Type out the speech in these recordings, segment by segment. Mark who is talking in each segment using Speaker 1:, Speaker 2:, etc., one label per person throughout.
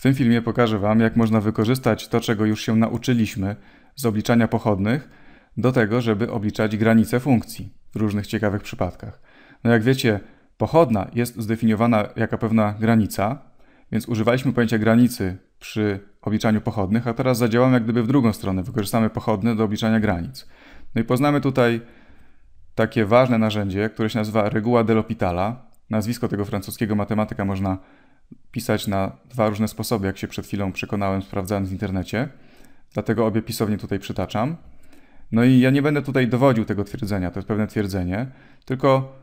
Speaker 1: W tym filmie pokażę Wam, jak można wykorzystać to, czego już się nauczyliśmy z obliczania pochodnych, do tego, żeby obliczać granice funkcji w różnych ciekawych przypadkach. No jak wiecie, pochodna jest zdefiniowana jako pewna granica, więc używaliśmy pojęcia granicy przy obliczaniu pochodnych, a teraz zadziałamy jak gdyby w drugą stronę. Wykorzystamy pochodne do obliczania granic. No i poznamy tutaj takie ważne narzędzie, które się nazywa reguła de l'Hôpitala. Nazwisko tego francuskiego matematyka można pisać na dwa różne sposoby, jak się przed chwilą przekonałem, sprawdzając w internecie. Dlatego obie pisownie tutaj przytaczam. No i ja nie będę tutaj dowodził tego twierdzenia, to jest pewne twierdzenie, tylko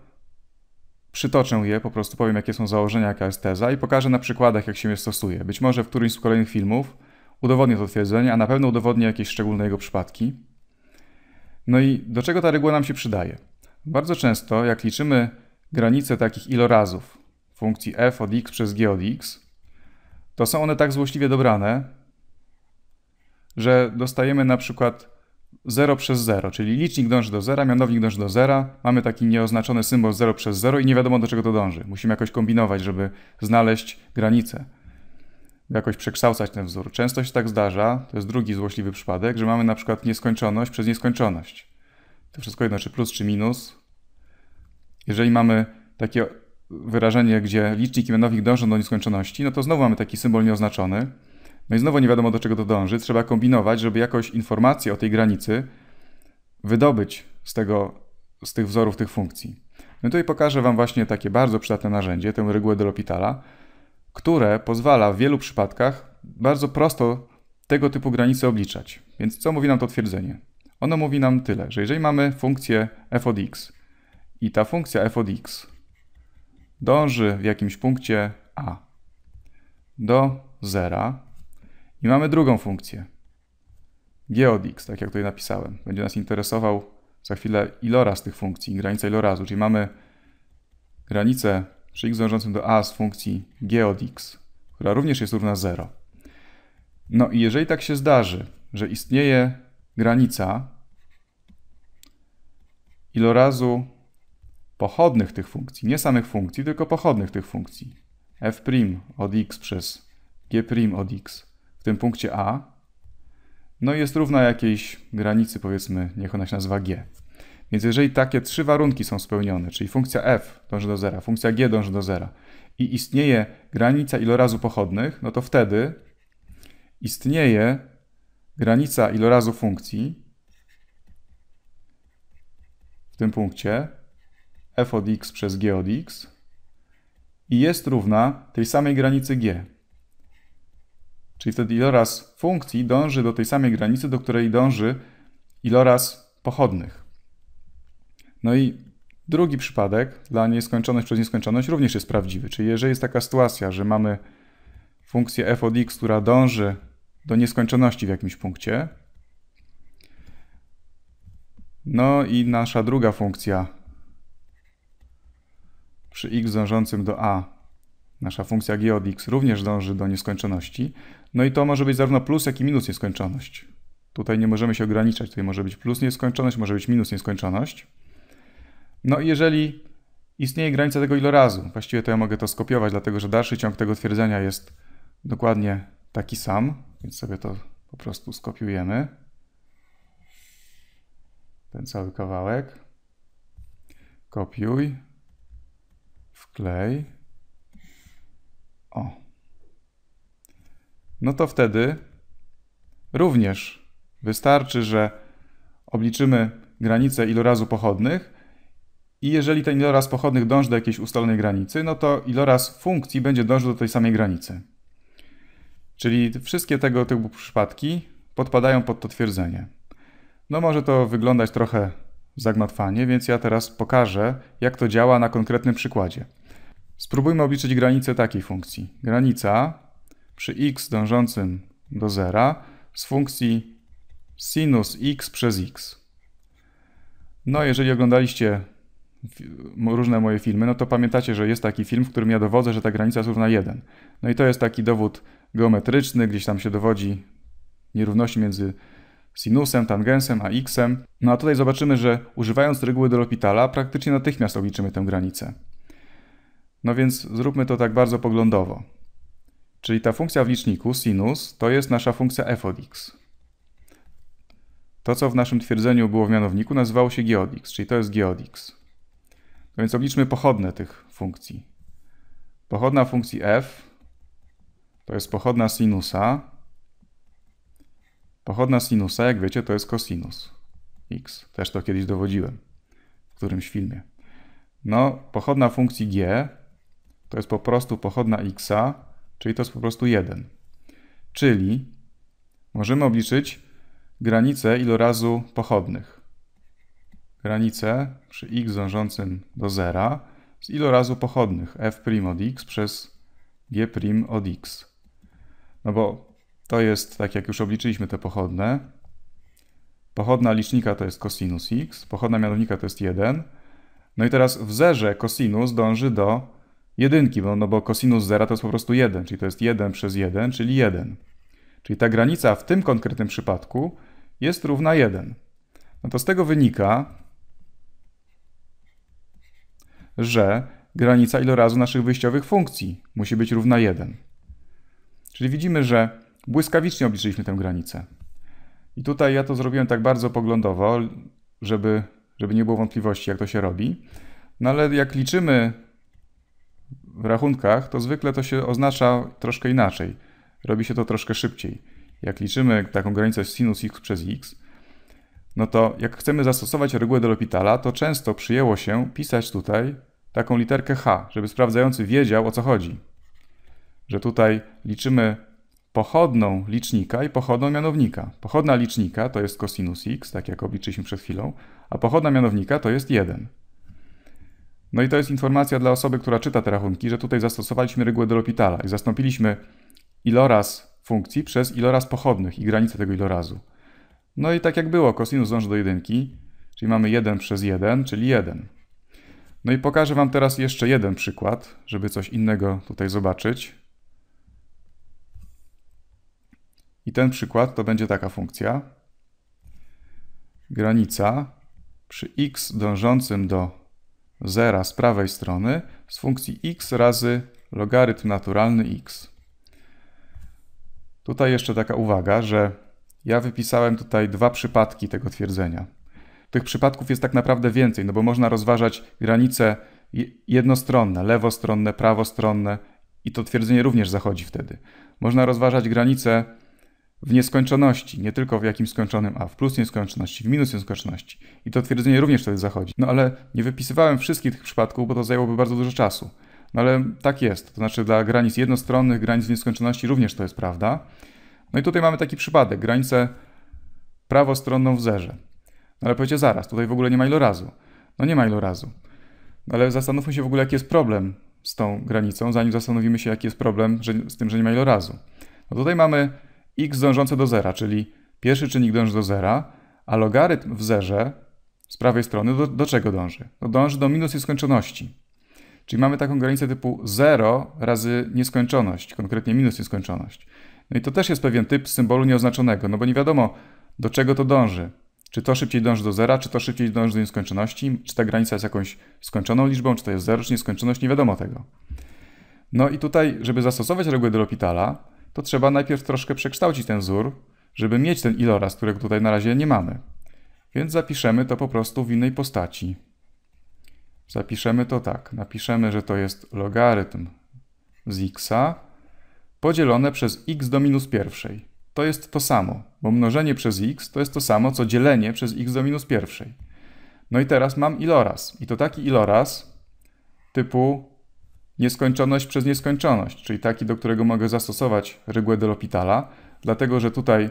Speaker 1: przytoczę je, po prostu powiem, jakie są założenia, jaka jest teza i pokażę na przykładach, jak się je stosuje. Być może w którymś z kolejnych filmów udowodnię to twierdzenie, a na pewno udowodnię jakieś szczególne jego przypadki. No i do czego ta reguła nam się przydaje? Bardzo często, jak liczymy granice takich ilorazów funkcji f od x przez g od x, to są one tak złośliwie dobrane, że dostajemy na przykład 0 przez 0, czyli licznik dąży do zera, mianownik dąży do zera, mamy taki nieoznaczony symbol 0 przez 0 i nie wiadomo do czego to dąży. Musimy jakoś kombinować, żeby znaleźć granicę, jakoś przekształcać ten wzór. Często się tak zdarza, to jest drugi złośliwy przypadek, że mamy na przykład nieskończoność przez nieskończoność. To wszystko jedno, czy plus, czy minus. Jeżeli mamy takie wyrażenie, gdzie licznik i mianownik dążą do nieskończoności, no to znowu mamy taki symbol nieoznaczony. No i znowu nie wiadomo do czego to dąży. Trzeba kombinować, żeby jakoś informację o tej granicy wydobyć z, tego, z tych wzorów tych funkcji. No i tutaj pokażę Wam właśnie takie bardzo przydatne narzędzie, tę regułę de L'Hôpitala, które pozwala w wielu przypadkach bardzo prosto tego typu granice obliczać. Więc co mówi nam to twierdzenie? Ono mówi nam tyle, że jeżeli mamy funkcję f od x i ta funkcja f od x dąży w jakimś punkcie a do zera, i mamy drugą funkcję. g od x, tak jak tutaj napisałem. Będzie nas interesował za chwilę iloraz tych funkcji, granica ilorazu, czyli mamy granicę przy x dążącym do a z funkcji g od x, która również jest równa 0. No i jeżeli tak się zdarzy, że istnieje granica ilorazu pochodnych tych funkcji, nie samych funkcji, tylko pochodnych tych funkcji, f' od x przez g' od x, tym punkcie A, no jest równa jakiejś granicy, powiedzmy, niech ona się nazywa g. Więc jeżeli takie trzy warunki są spełnione, czyli funkcja f dąży do zera, funkcja g dąży do zera i istnieje granica ilorazu pochodnych, no to wtedy istnieje granica ilorazu funkcji w tym punkcie f od x przez g od x i jest równa tej samej granicy g. Czyli wtedy iloraz funkcji dąży do tej samej granicy, do której dąży iloraz pochodnych. No i drugi przypadek dla nieskończoność przez nieskończoność również jest prawdziwy. Czyli jeżeli jest taka sytuacja, że mamy funkcję f od x, która dąży do nieskończoności w jakimś punkcie, no i nasza druga funkcja przy x dążącym do a Nasza funkcja g od x również dąży do nieskończoności. No i to może być zarówno plus, jak i minus nieskończoność. Tutaj nie możemy się ograniczać. Tutaj może być plus nieskończoność, może być minus nieskończoność. No i jeżeli istnieje granica tego ilorazu, właściwie to ja mogę to skopiować, dlatego że dalszy ciąg tego twierdzenia jest dokładnie taki sam, więc sobie to po prostu skopiujemy. Ten cały kawałek. Kopiuj. Wklej. O. No to wtedy również wystarczy, że obliczymy granicę ilorazu pochodnych i jeżeli ten iloraz pochodnych dąży do jakiejś ustalonej granicy, no to iloraz funkcji będzie dążył do tej samej granicy. Czyli wszystkie tego typu przypadki podpadają pod to twierdzenie. No może to wyglądać trochę zagmatwanie, więc ja teraz pokażę, jak to działa na konkretnym przykładzie. Spróbujmy obliczyć granicę takiej funkcji. Granica przy x dążącym do zera z funkcji sinus x przez x. No, jeżeli oglądaliście różne moje filmy, no to pamiętacie, że jest taki film, w którym ja dowodzę, że ta granica jest równa 1. No i to jest taki dowód geometryczny, gdzieś tam się dowodzi nierówności między sinusem, tangensem a xem. No a tutaj zobaczymy, że używając reguły de L'Hôpitala praktycznie natychmiast obliczymy tę granicę. No więc zróbmy to tak bardzo poglądowo. Czyli ta funkcja w liczniku, sinus, to jest nasza funkcja f od x. To, co w naszym twierdzeniu było w mianowniku, nazywało się g od x, czyli to jest g od x. No więc obliczmy pochodne tych funkcji. Pochodna funkcji f to jest pochodna sinusa. Pochodna sinusa, jak wiecie, to jest cosinus x. Też to kiedyś dowodziłem w którymś filmie. No, pochodna funkcji g to jest po prostu pochodna x, czyli to jest po prostu 1. Czyli możemy obliczyć granicę ilorazu pochodnych. Granicę przy x dążącym do zera z ilorazu pochodnych f' od x przez g' od x. No bo to jest, tak jak już obliczyliśmy te pochodne, pochodna licznika to jest cosinus x, pochodna mianownika to jest 1. No i teraz w zerze cosinus dąży do jedynki, bo, no bo cosinus zera to jest po prostu 1, czyli to jest 1 przez 1, czyli 1. Czyli ta granica w tym konkretnym przypadku jest równa 1. No to z tego wynika, że granica ilorazu naszych wyjściowych funkcji musi być równa 1. Czyli widzimy, że błyskawicznie obliczyliśmy tę granicę. I tutaj ja to zrobiłem tak bardzo poglądowo, żeby, żeby nie było wątpliwości, jak to się robi. No ale jak liczymy w rachunkach, to zwykle to się oznacza troszkę inaczej. Robi się to troszkę szybciej. Jak liczymy taką granicę sinus x przez x, no to jak chcemy zastosować regułę do L'Hospitala, to często przyjęło się pisać tutaj taką literkę h, żeby sprawdzający wiedział o co chodzi. Że tutaj liczymy pochodną licznika i pochodną mianownika. Pochodna licznika to jest cosinus x, tak jak obliczyliśmy przed chwilą, a pochodna mianownika to jest 1. No i to jest informacja dla osoby, która czyta te rachunki, że tutaj zastosowaliśmy regułę do L'Hospitala i zastąpiliśmy iloraz funkcji przez iloraz pochodnych i granicę tego ilorazu. No i tak jak było, kosinus dąży do jedynki, czyli mamy 1 przez 1, czyli 1. No i pokażę Wam teraz jeszcze jeden przykład, żeby coś innego tutaj zobaczyć. I ten przykład to będzie taka funkcja. Granica przy x dążącym do zera z prawej strony z funkcji x razy logarytm naturalny x. Tutaj jeszcze taka uwaga, że ja wypisałem tutaj dwa przypadki tego twierdzenia. Tych przypadków jest tak naprawdę więcej, no bo można rozważać granice jednostronne, lewostronne, prawostronne i to twierdzenie również zachodzi wtedy. Można rozważać granice w nieskończoności, nie tylko w jakimś skończonym a, w plus nieskończoności, w minus nieskończoności. I to twierdzenie również wtedy zachodzi. No ale nie wypisywałem wszystkich tych przypadków, bo to zajęłoby bardzo dużo czasu. No ale tak jest. To znaczy dla granic jednostronnych, granic nieskończoności również to jest prawda. No i tutaj mamy taki przypadek, granicę prawostronną w zerze. No ale powiecie zaraz, tutaj w ogóle nie ma ilorazu. No nie ma ilorazu. No ale zastanówmy się w ogóle, jaki jest problem z tą granicą, zanim zastanowimy się, jaki jest problem że, z tym, że nie ma ilorazu. No tutaj mamy x dążące do zera, czyli pierwszy czynnik dąży do zera, a logarytm w zerze z prawej strony do, do czego dąży? No dąży do minus nieskończoności. Czyli mamy taką granicę typu 0 razy nieskończoność, konkretnie minus nieskończoność. No i to też jest pewien typ symbolu nieoznaczonego, no bo nie wiadomo, do czego to dąży. Czy to szybciej dąży do zera, czy to szybciej dąży do nieskończoności, czy ta granica jest jakąś skończoną liczbą, czy to jest zero, czy nieskończoność, nie wiadomo tego. No i tutaj, żeby zastosować regułę de L'Hospitala, to trzeba najpierw troszkę przekształcić ten wzór, żeby mieć ten iloraz, którego tutaj na razie nie mamy. Więc zapiszemy to po prostu w innej postaci. Zapiszemy to tak. Napiszemy, że to jest logarytm z x podzielone przez x do minus pierwszej. To jest to samo, bo mnożenie przez x to jest to samo, co dzielenie przez x do minus pierwszej. No i teraz mam iloraz. I to taki iloraz typu nieskończoność przez nieskończoność, czyli taki, do którego mogę zastosować regułę de L'Hospitala, dlatego że tutaj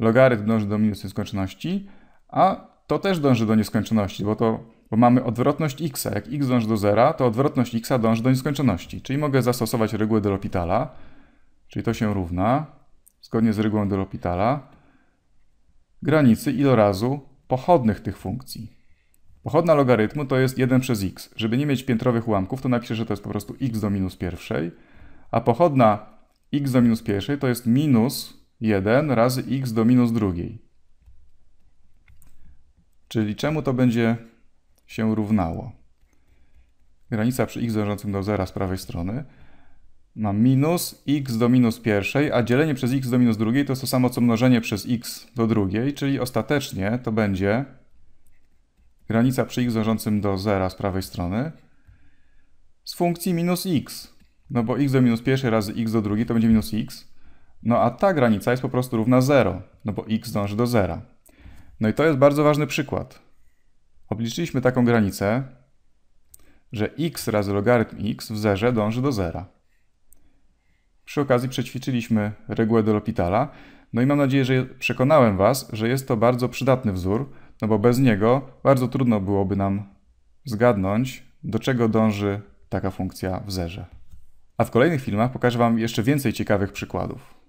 Speaker 1: logarytm dąży do minus nieskończoności, a to też dąży do nieskończoności, bo, to, bo mamy odwrotność x. Jak x dąży do zera, to odwrotność x dąży do nieskończoności. Czyli mogę zastosować regułę de L'Hospitala, czyli to się równa, zgodnie z regułą de L'Hospitala, granicy ilorazu pochodnych tych funkcji. Pochodna logarytmu to jest 1 przez x. Żeby nie mieć piętrowych ułamków, to napiszę, że to jest po prostu x do minus pierwszej, a pochodna x do minus pierwszej to jest minus 1 razy x do minus drugiej. Czyli czemu to będzie się równało? Granica przy x dążącym do zera z prawej strony. mam minus x do minus pierwszej, a dzielenie przez x do minus drugiej to jest to samo co mnożenie przez x do drugiej, czyli ostatecznie to będzie granica przy x dążącym do zera z prawej strony z funkcji minus x. No bo x do minus pierwszej razy x do drugiej to będzie minus x. No a ta granica jest po prostu równa 0, no bo x dąży do zera. No i to jest bardzo ważny przykład. Obliczyliśmy taką granicę, że x razy logarytm x w zerze dąży do zera. Przy okazji przećwiczyliśmy regułę do L'Hospitala, no i mam nadzieję, że przekonałem Was, że jest to bardzo przydatny wzór, no bo bez niego bardzo trudno byłoby nam zgadnąć, do czego dąży taka funkcja w zerze. A w kolejnych filmach pokażę Wam jeszcze więcej ciekawych przykładów.